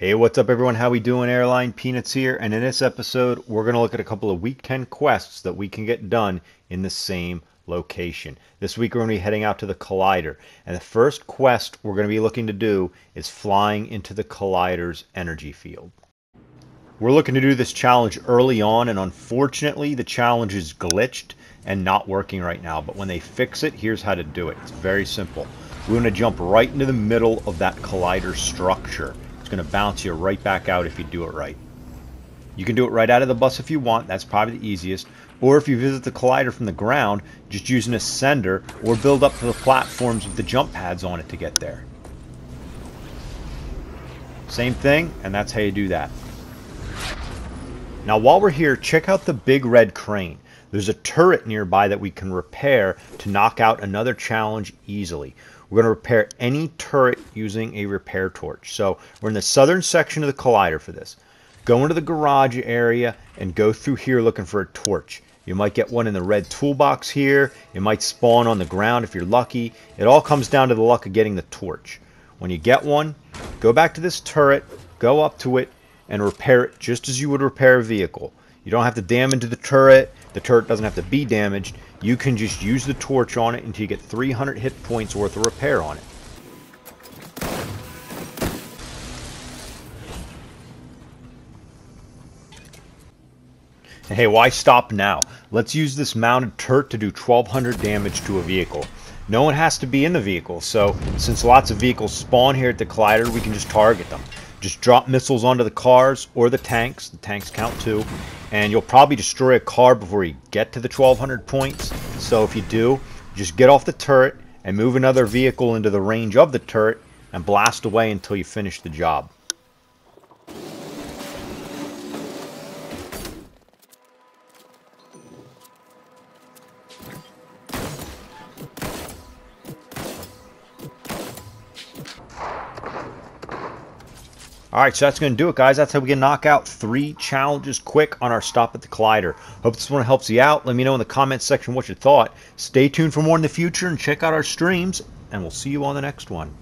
Hey, what's up everyone? How we doing? Airline Peanuts here, and in this episode, we're going to look at a couple of week 10 quests that we can get done in the same location. This week we're going to be heading out to the Collider, and the first quest we're going to be looking to do is flying into the Collider's energy field. We're looking to do this challenge early on, and unfortunately the challenge is glitched and not working right now, but when they fix it, here's how to do it. It's very simple. We're going to jump right into the middle of that Collider structure going to bounce you right back out if you do it right. You can do it right out of the bus if you want, that's probably the easiest. Or if you visit the collider from the ground, just use an ascender or build up to the platforms with the jump pads on it to get there. Same thing, and that's how you do that. Now while we're here, check out the big red crane. There's a turret nearby that we can repair to knock out another challenge easily. We're going to repair any turret using a repair torch. So we're in the southern section of the collider for this. Go into the garage area and go through here looking for a torch. You might get one in the red toolbox here. It might spawn on the ground if you're lucky. It all comes down to the luck of getting the torch. When you get one, go back to this turret, go up to it, and repair it just as you would repair a vehicle. You don't have to damage the turret. The turret doesn't have to be damaged. You can just use the torch on it until you get 300 hit points worth of repair on it. Hey, why stop now? Let's use this mounted turret to do 1200 damage to a vehicle. No one has to be in the vehicle, so since lots of vehicles spawn here at the collider, we can just target them. Just drop missiles onto the cars or the tanks. The tanks count too. And you'll probably destroy a car before you get to the 1200 points. So if you do, just get off the turret and move another vehicle into the range of the turret and blast away until you finish the job. Alright, so that's going to do it, guys. That's how we can knock out three challenges quick on our stop at the Collider. Hope this one helps you out. Let me know in the comments section what you thought. Stay tuned for more in the future and check out our streams, and we'll see you on the next one.